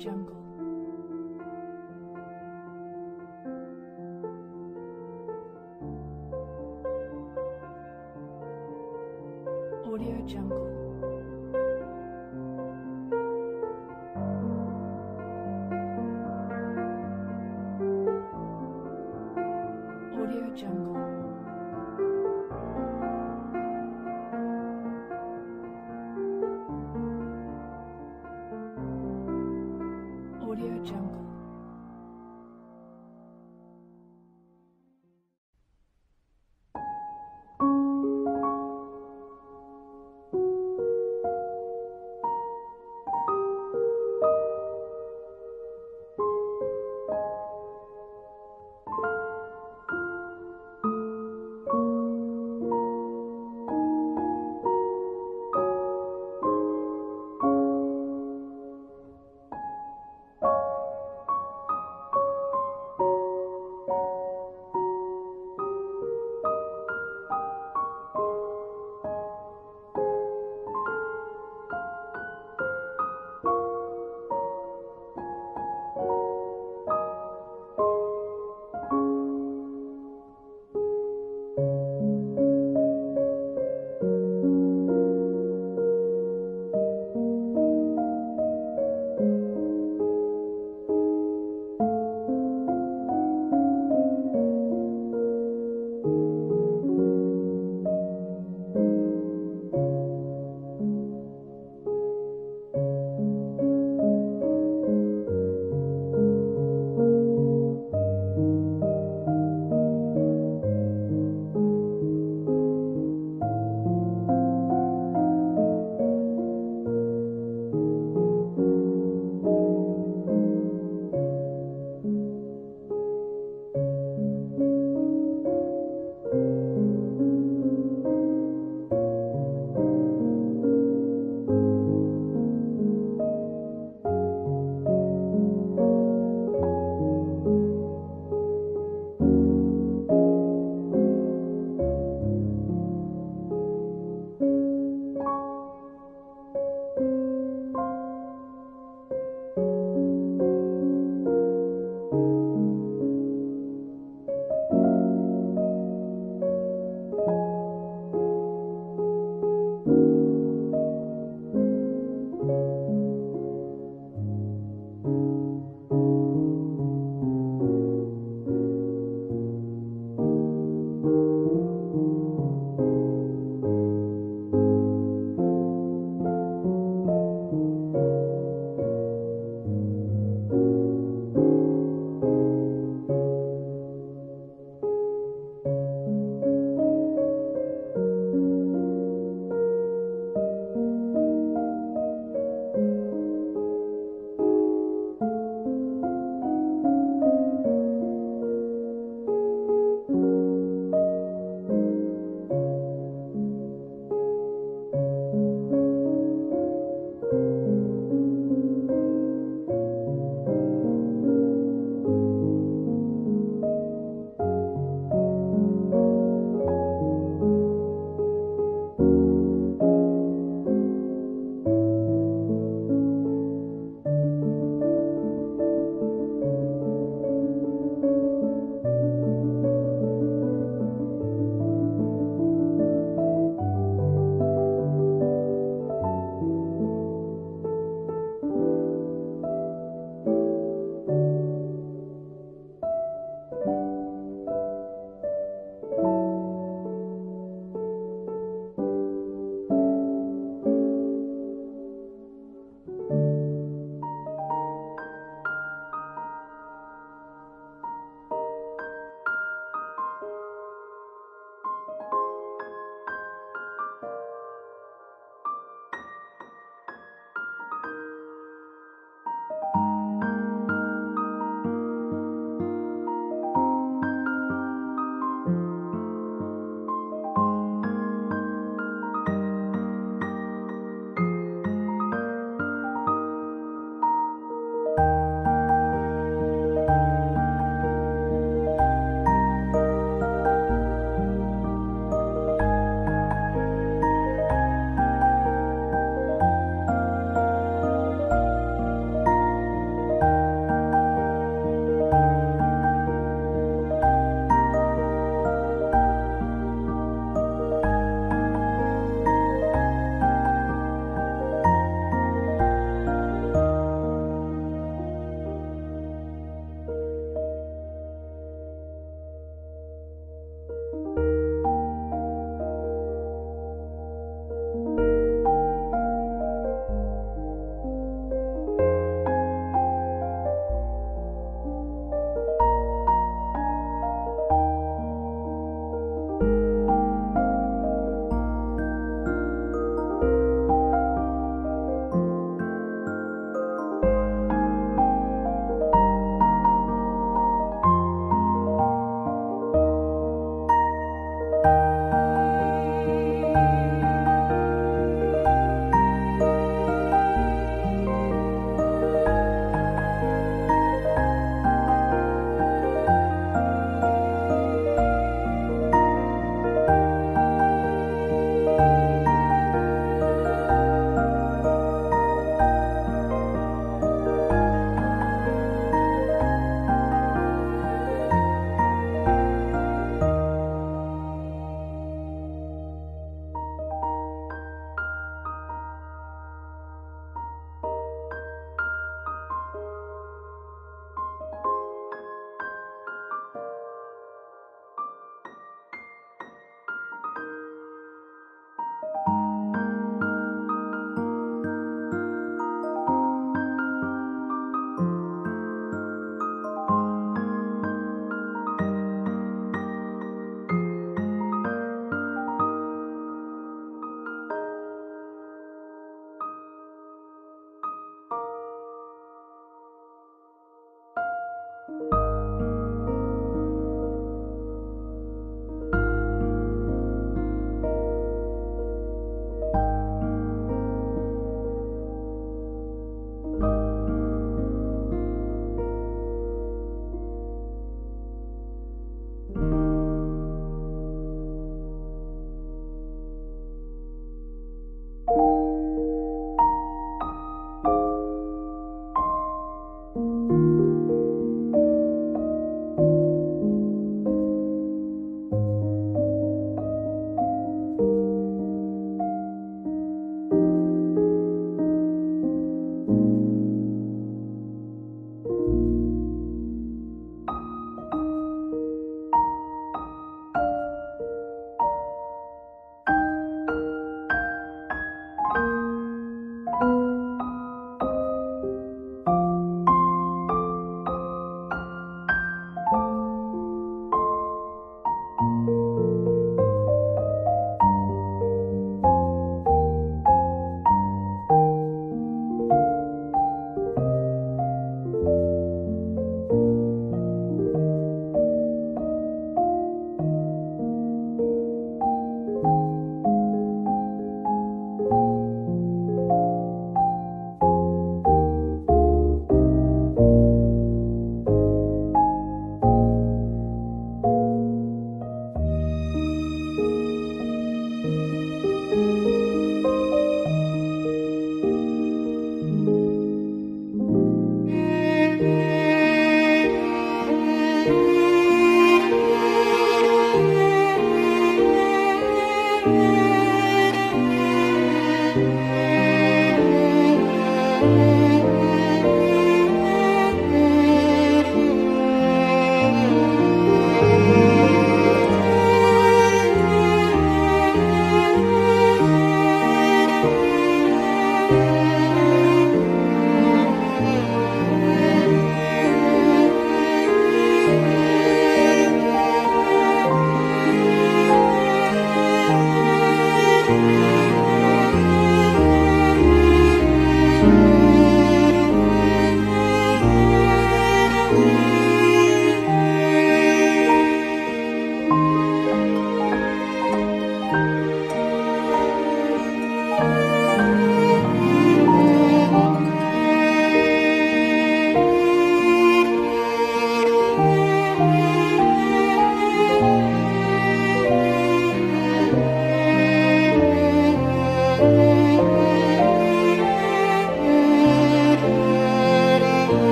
Jungle.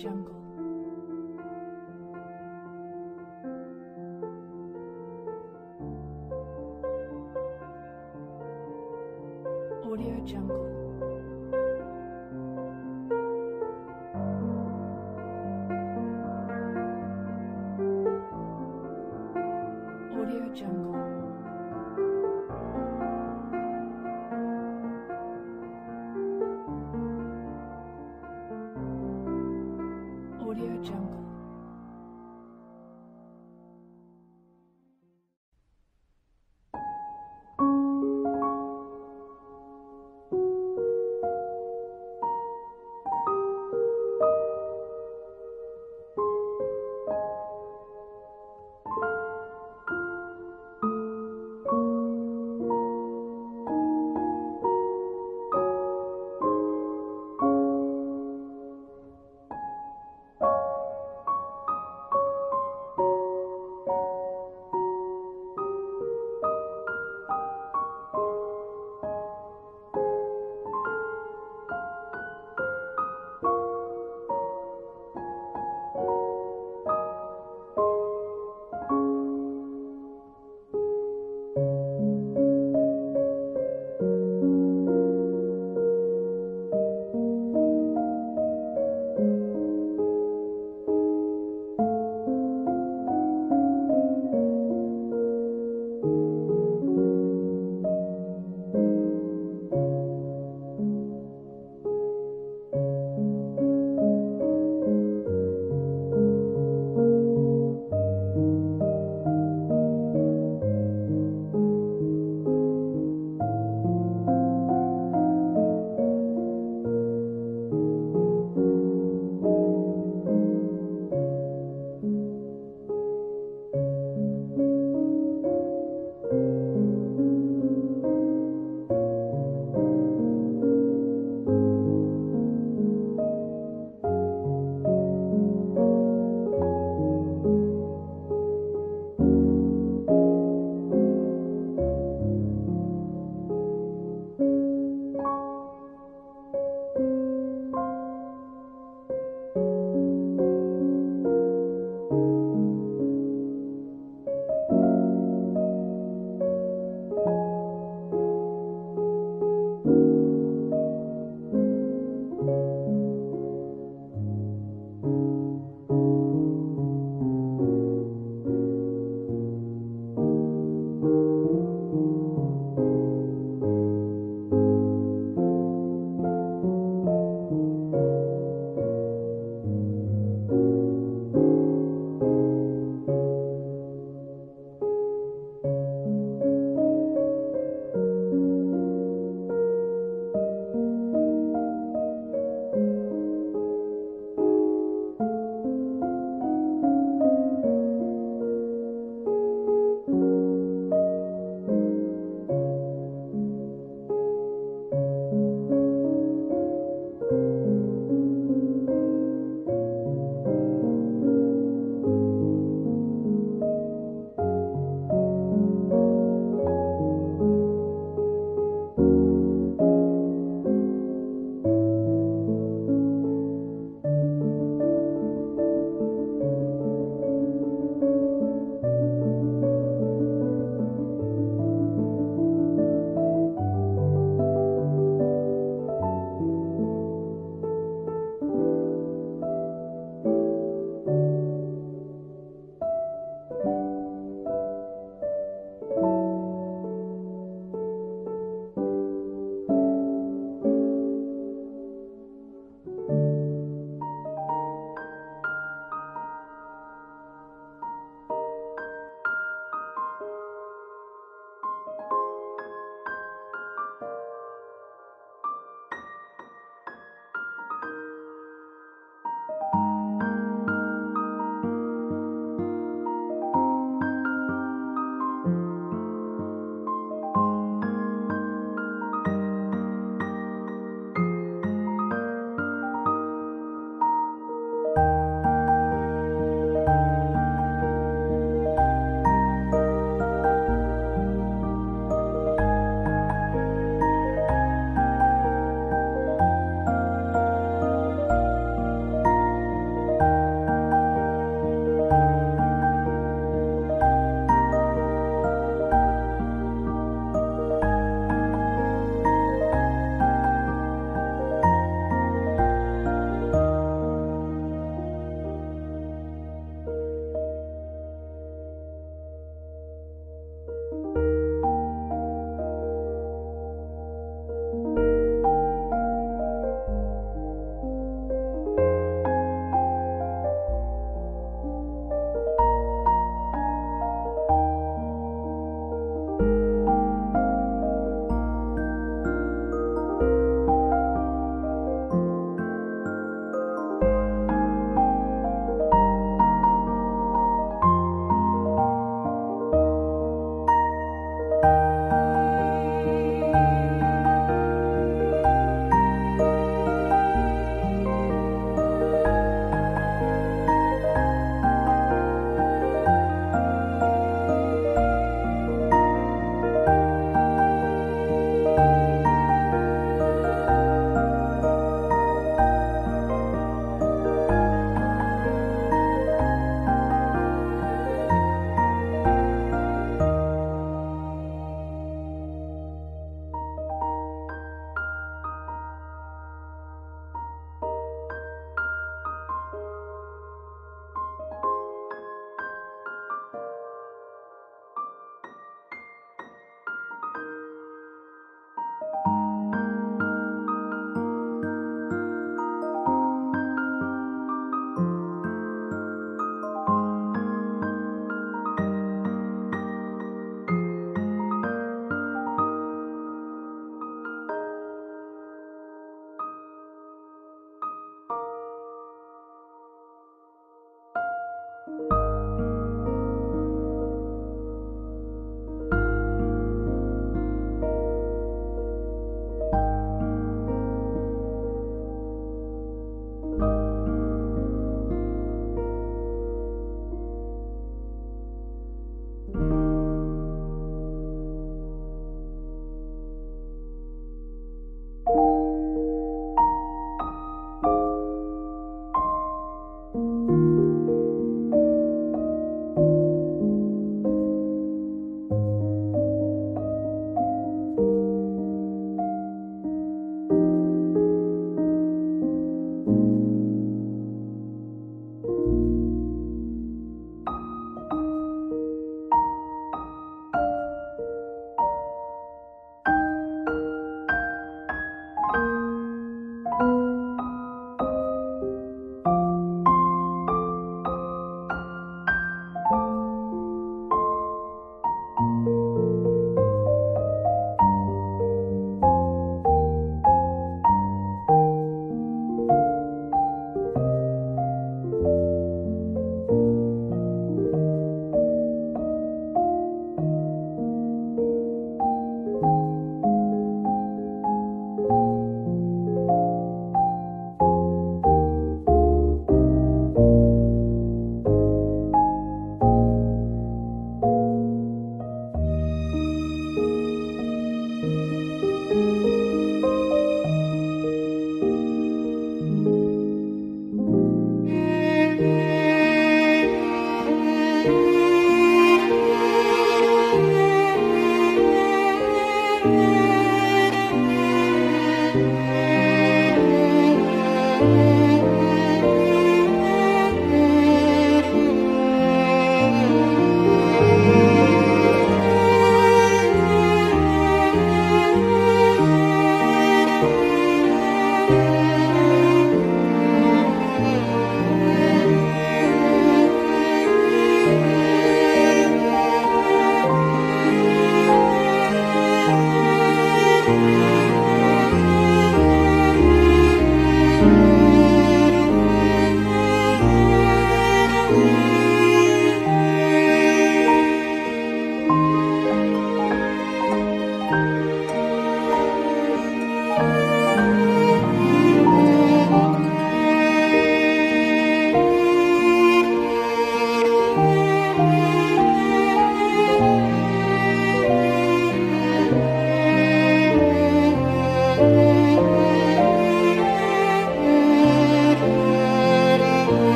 Jungle.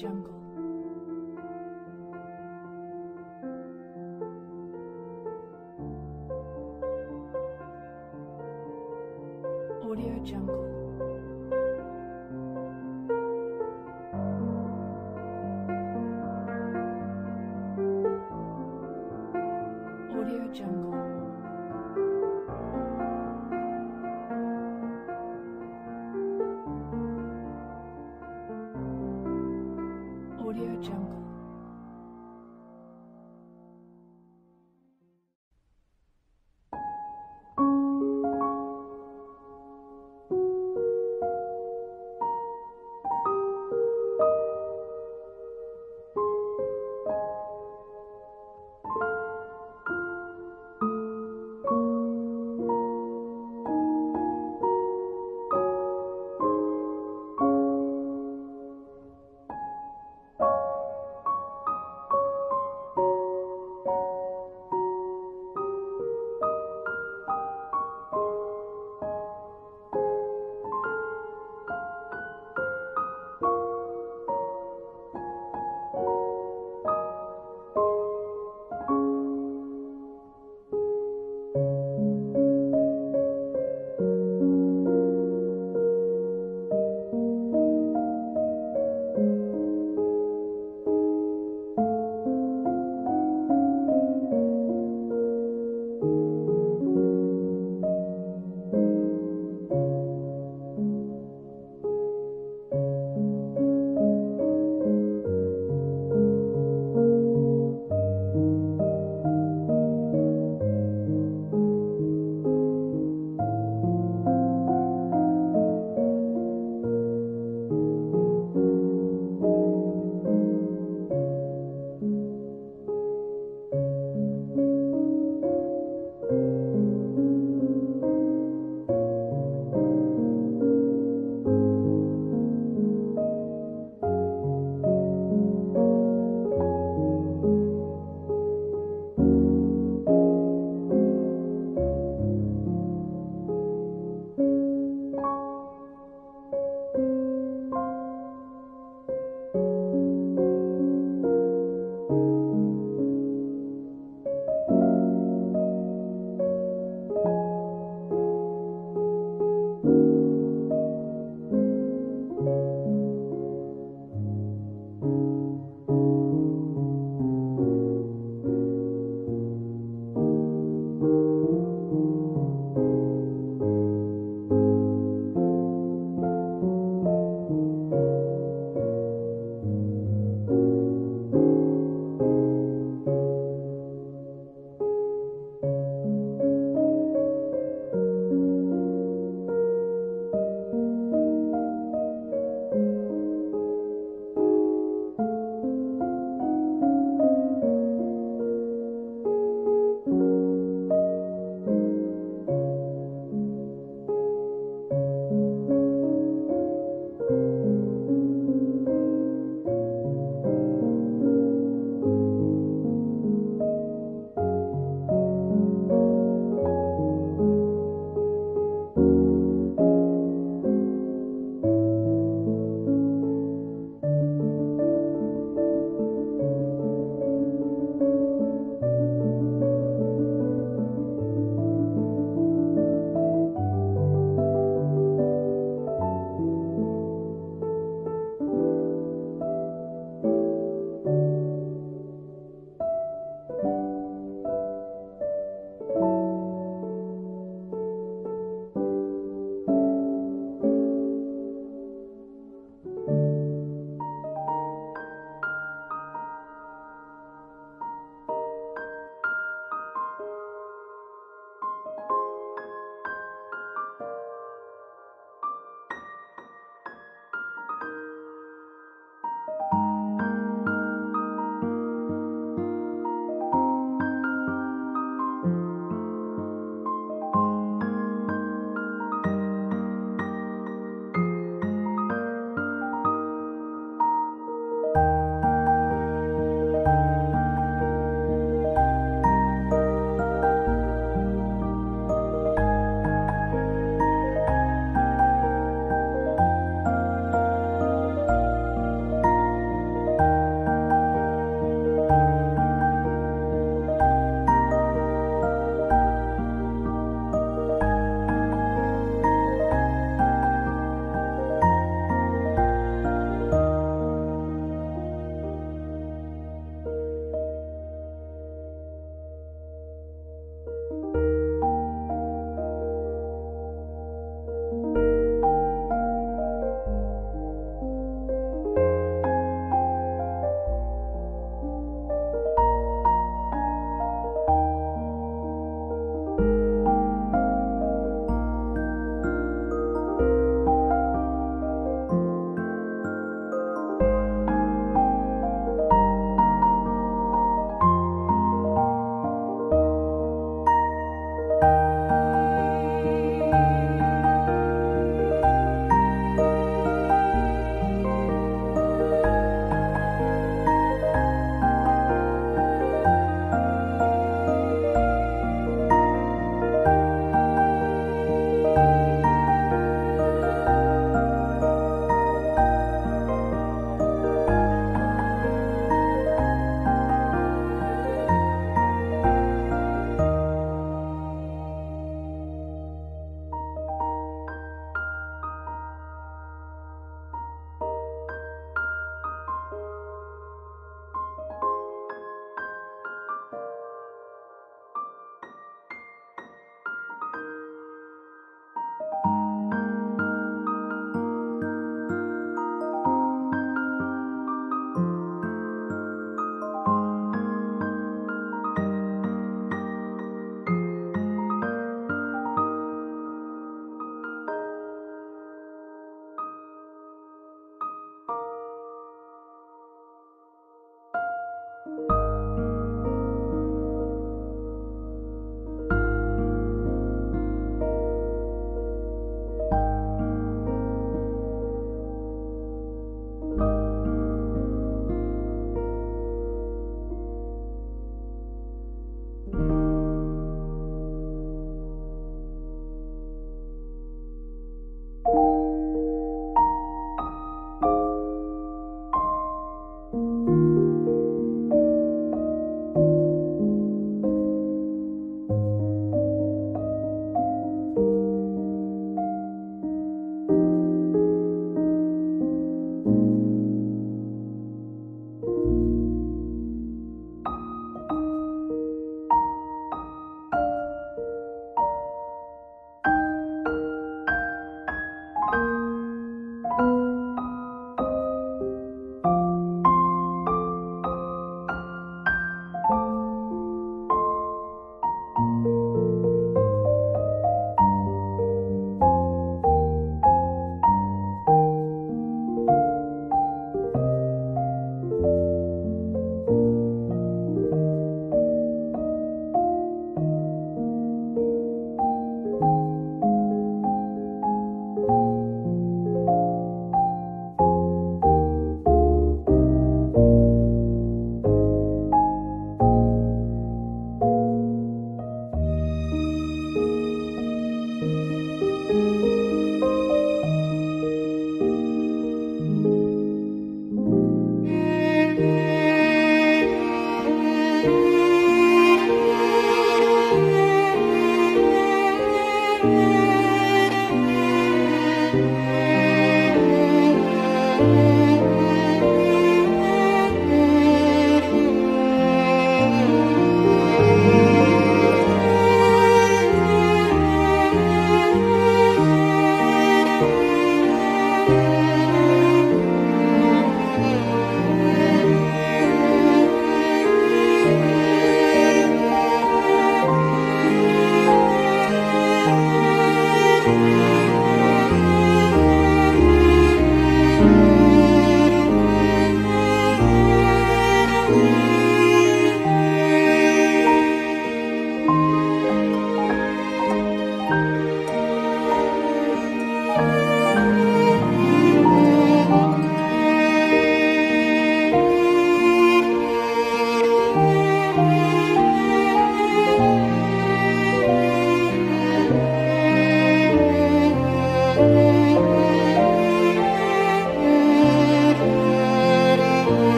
Jungle.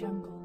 Jungle.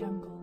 Jungle.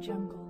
Jungle.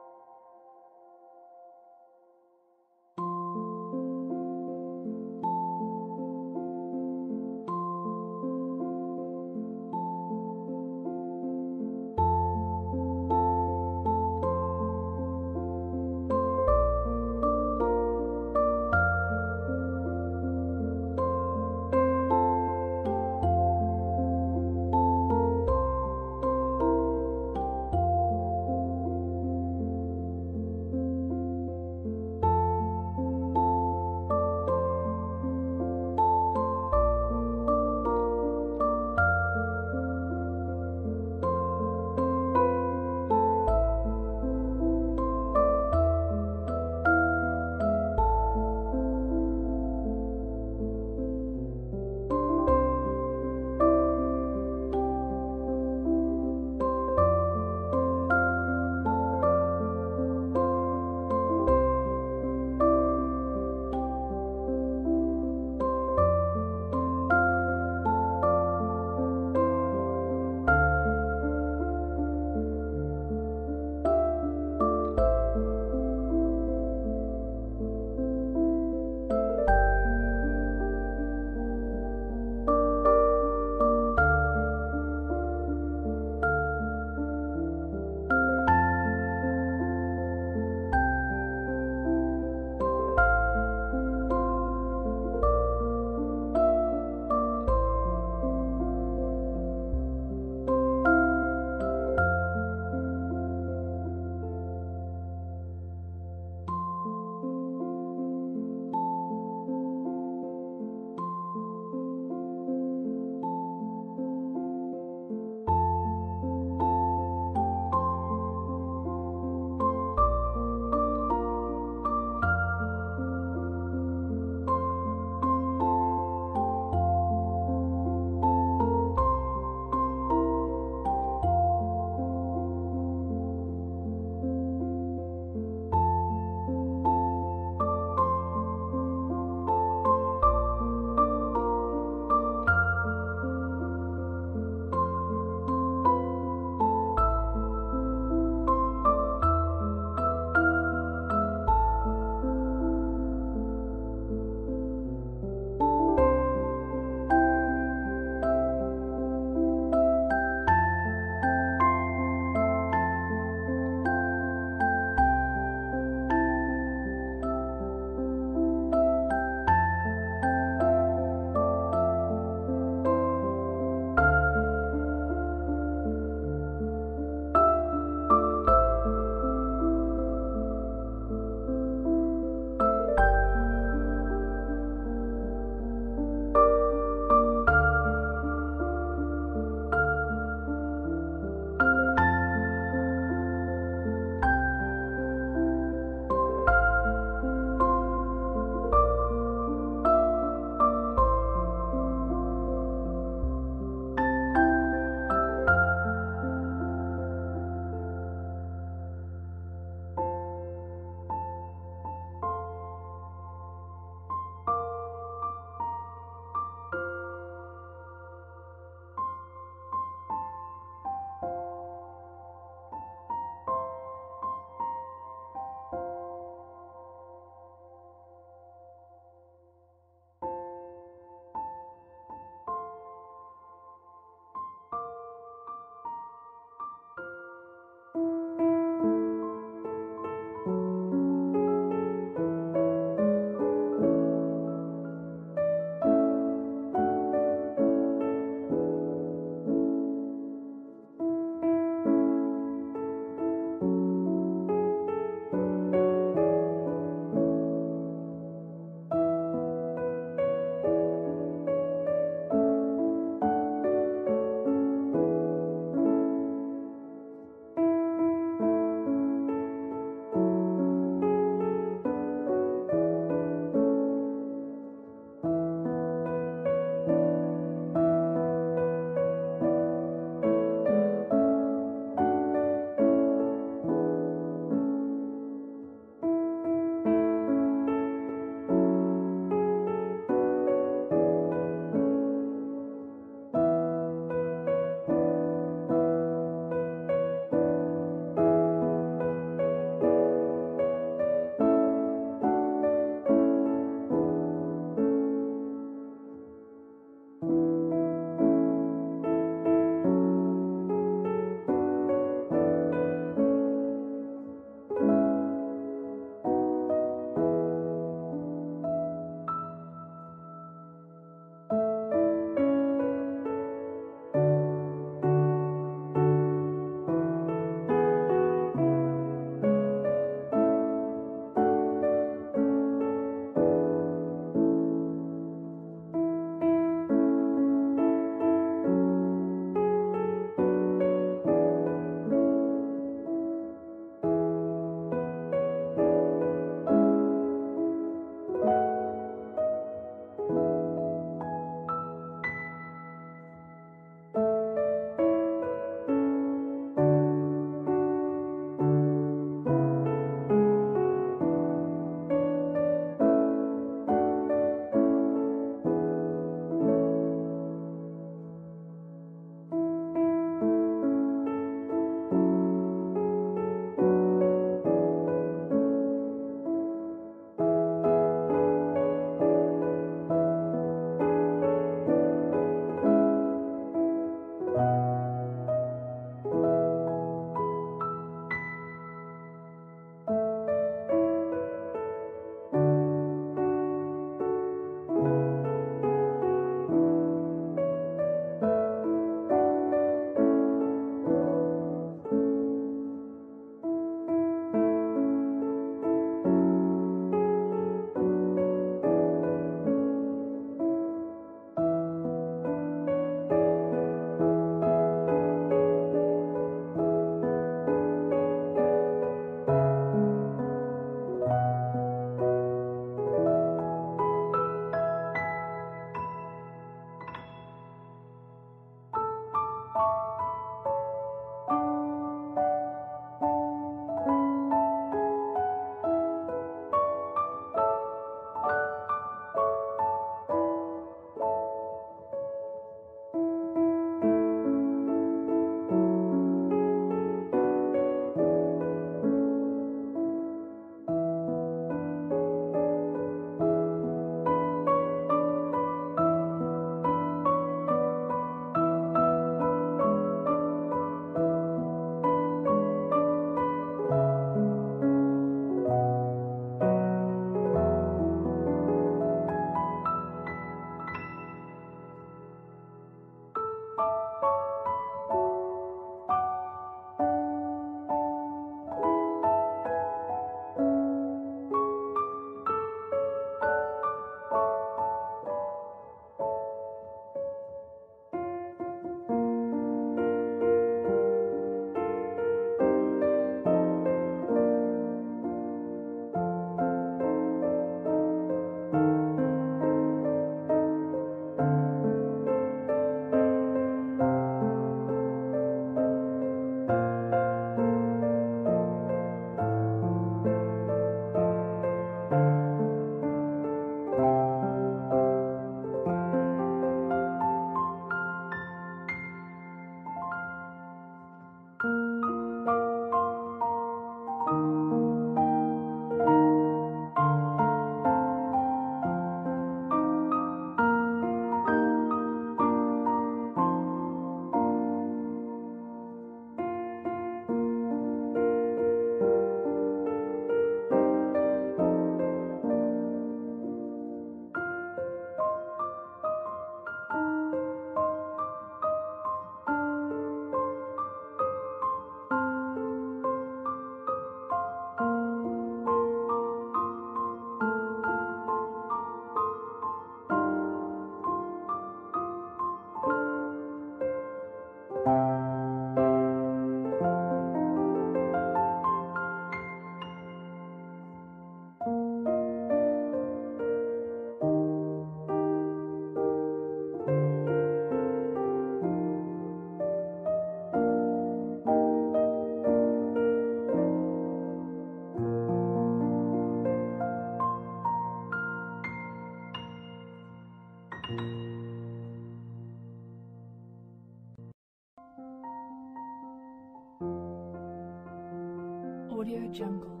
Jungle.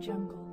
Jungle.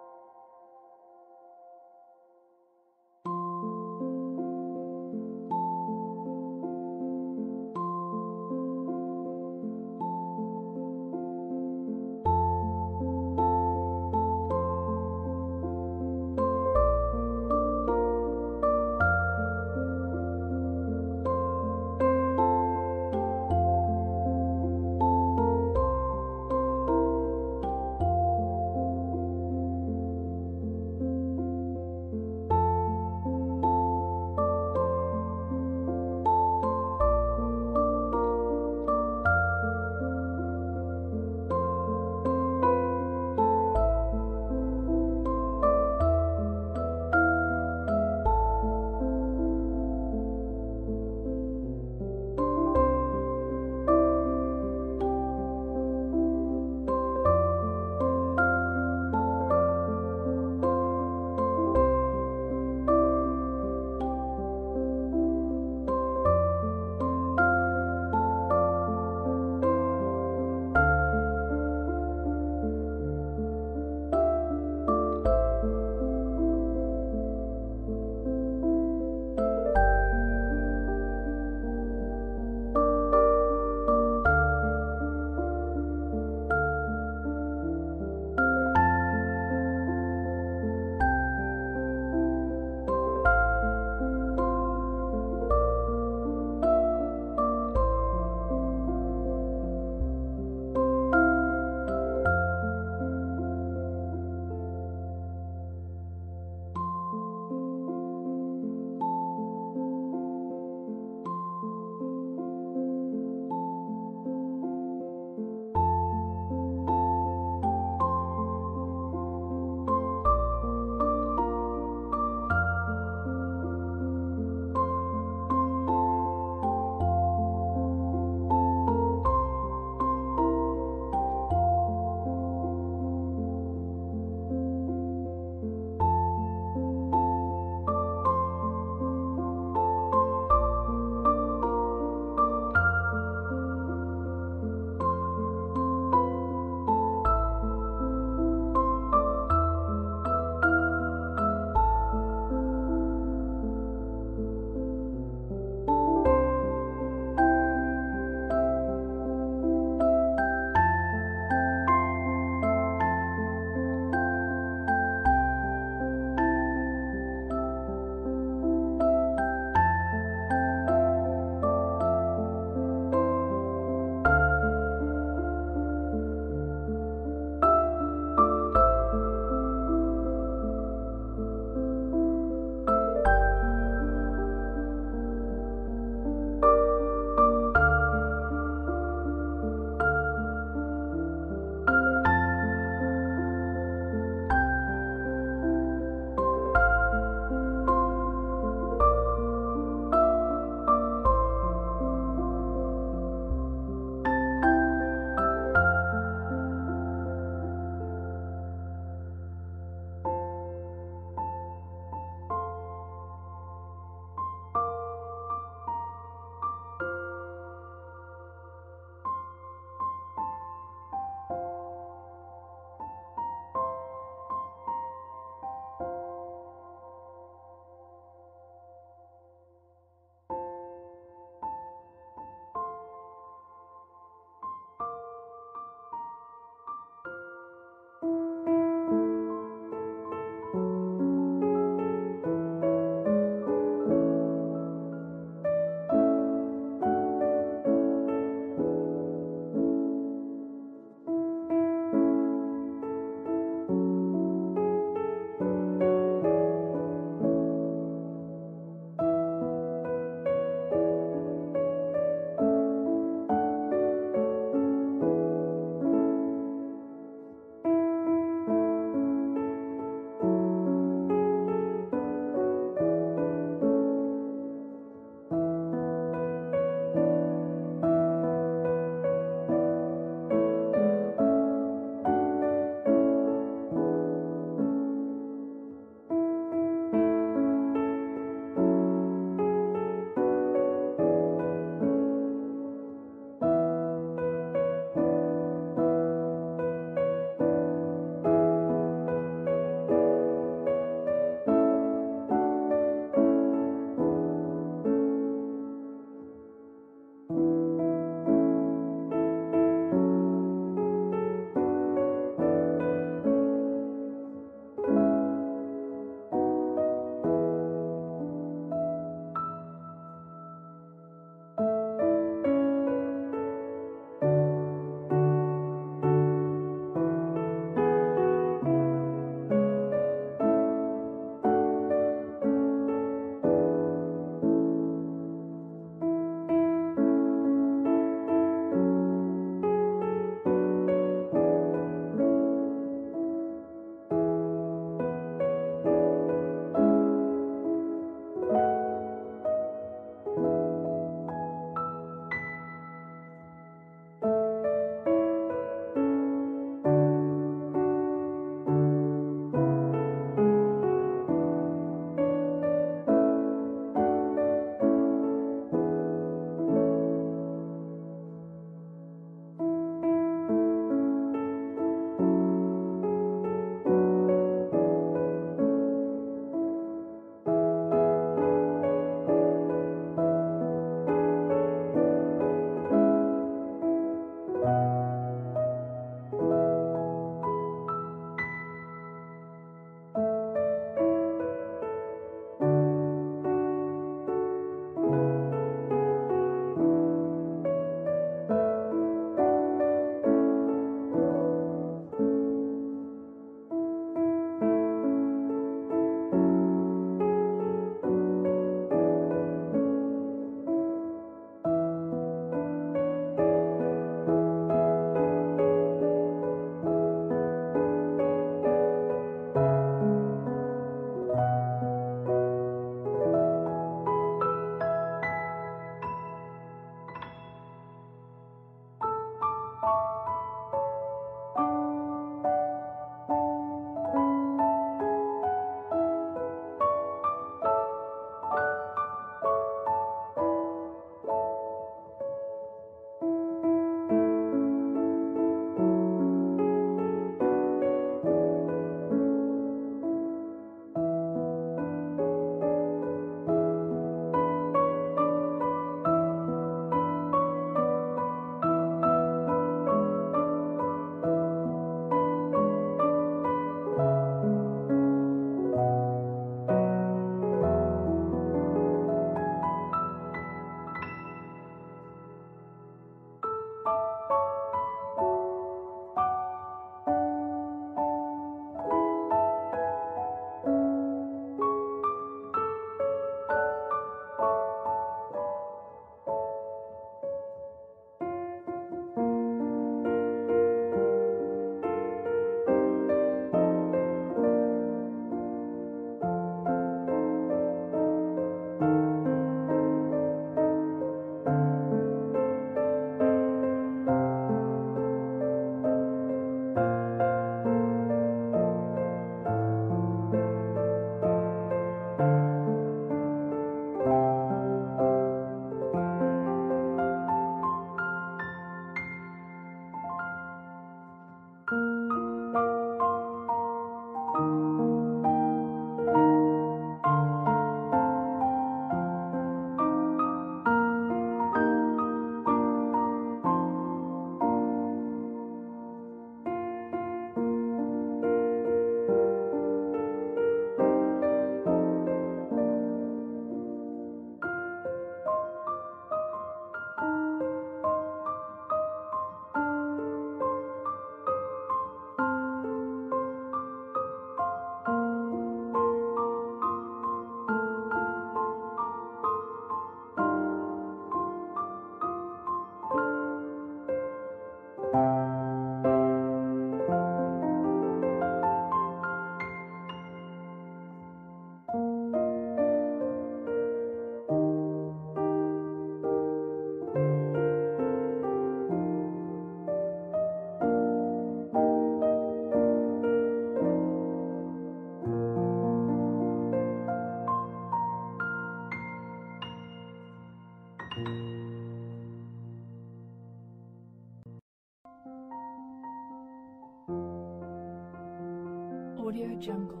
Jungle.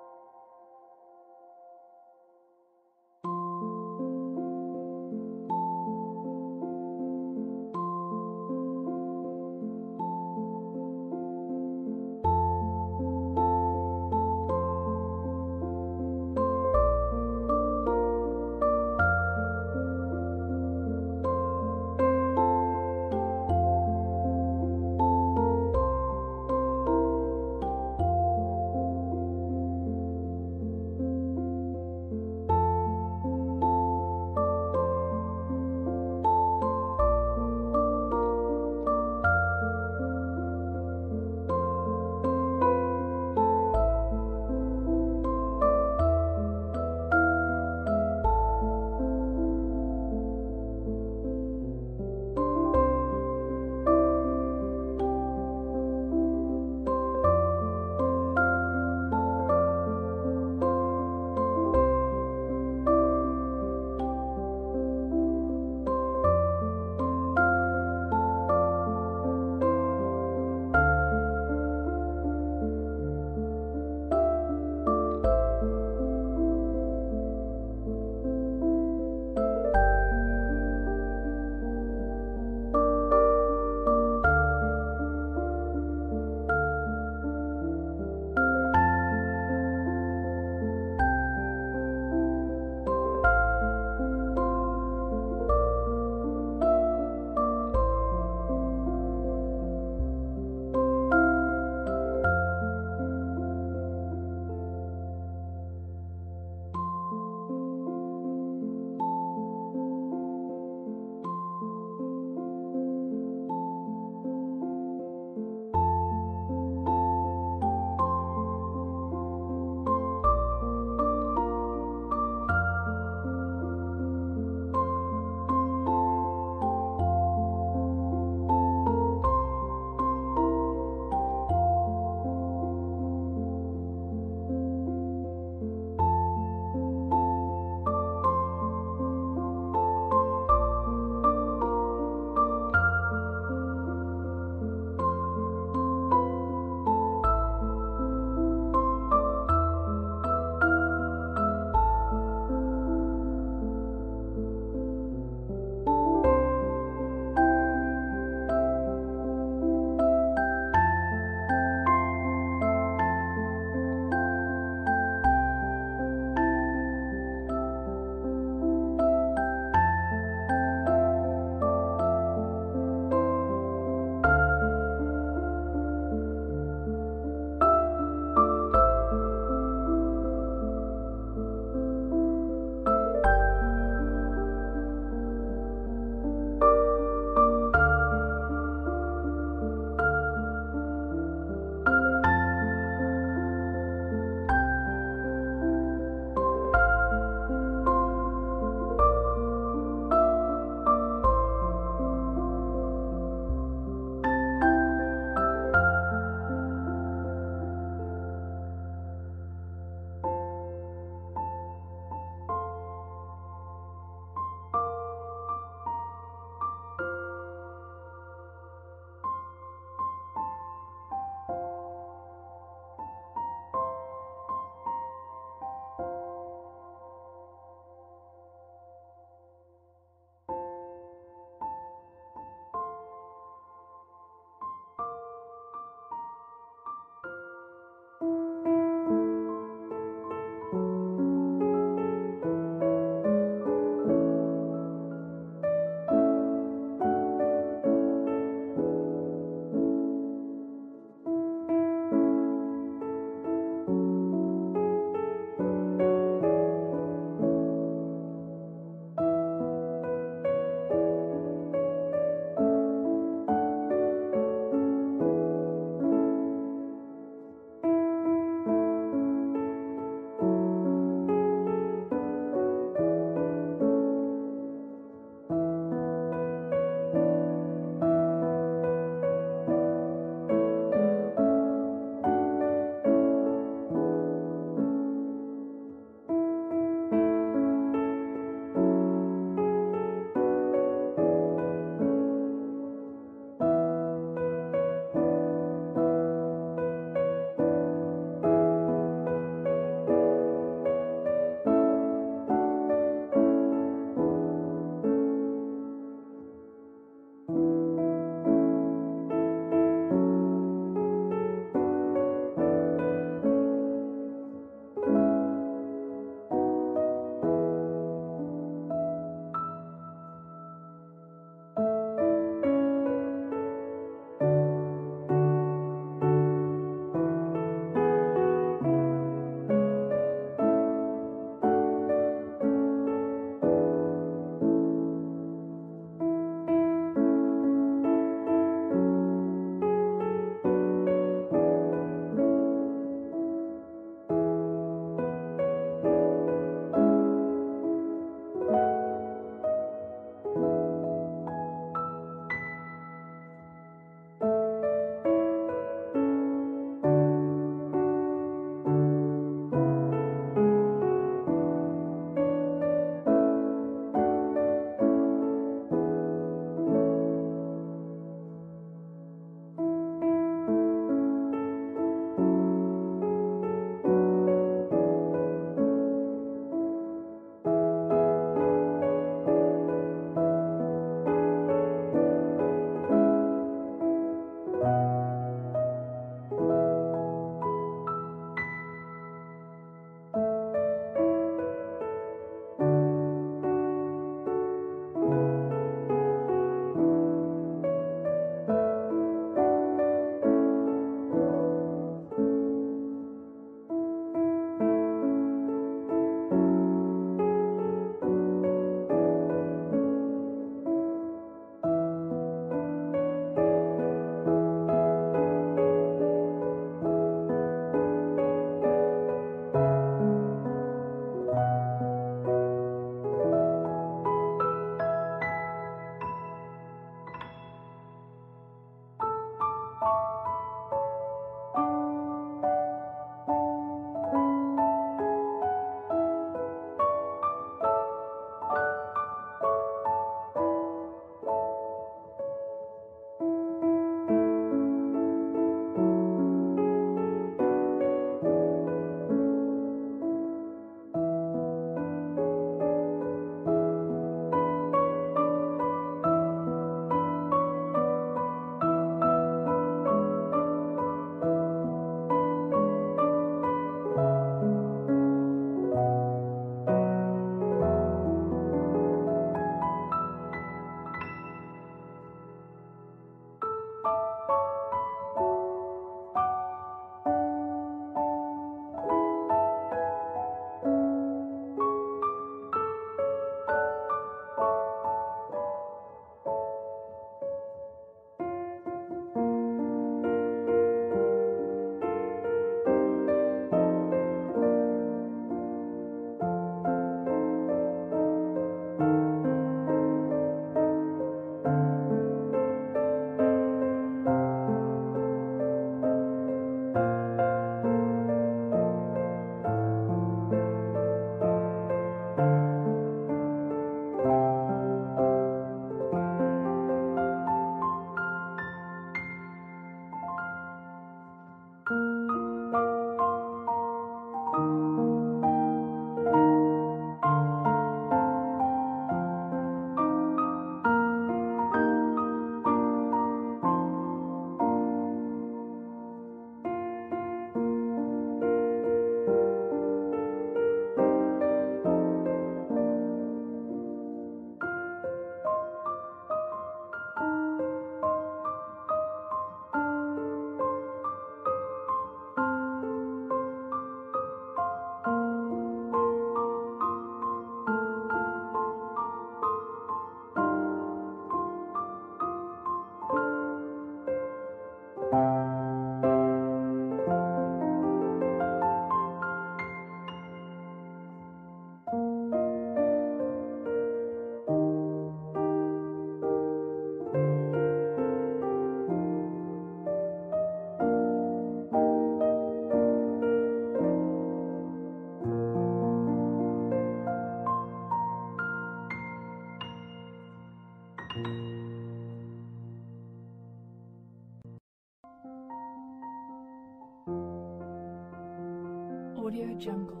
Jungle.